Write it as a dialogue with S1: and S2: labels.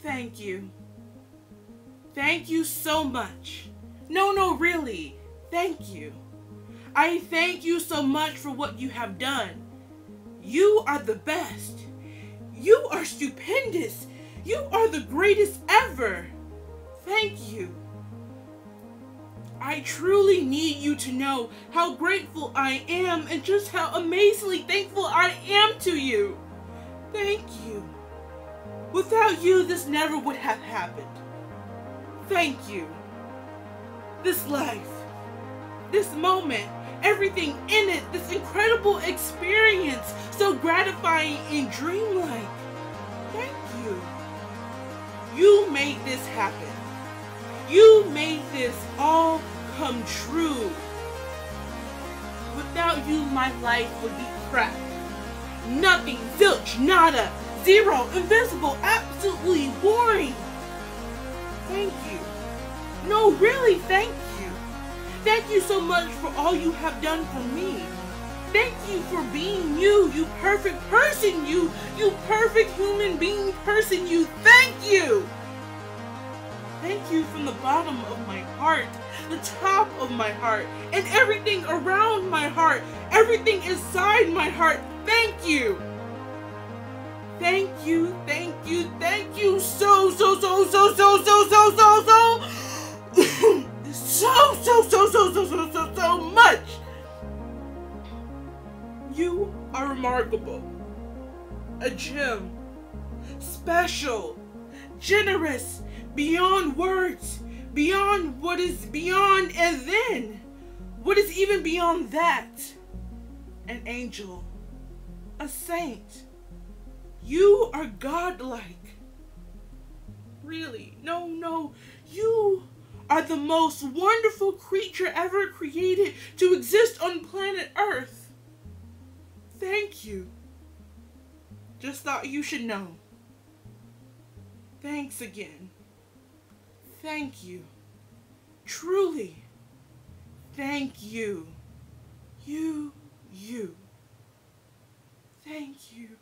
S1: Thank you. Thank you so much. No, no, really. Thank you. I thank you so much for what you have done. You are the best. You are stupendous. You are the greatest ever. Thank you. I truly need you to know how grateful I am and just how amazingly thankful I am to you. Without you, this never would have happened. Thank you. This life, this moment, everything in it, this incredible experience, so gratifying and dreamlike. Thank you. You made this happen. You made this all come true. Without you, my life would be crap. Nothing, zilch, nada, zero, invisible, absolutely boring. Thank you. No, really, thank you. Thank you so much for all you have done for me. Thank you for being you, you perfect person, you, you perfect human being person, you. Thank you. Thank you from the bottom of my heart, the top of my heart, and everything around my heart, everything inside my heart. Thank you. Thank you, thank you, thank you so, so, so, so, so, so, so, so, so, so, so, so, so, so, so, so, so much. You are remarkable. A gem. Special. Generous beyond words, beyond what is beyond, and then what is even beyond that? An angel, a saint. You are godlike. Really, no, no, you are the most wonderful creature ever created to exist on planet Earth. Thank you. Just thought you should know. Thanks again. Thank you. Truly. Thank you. You, you. Thank you.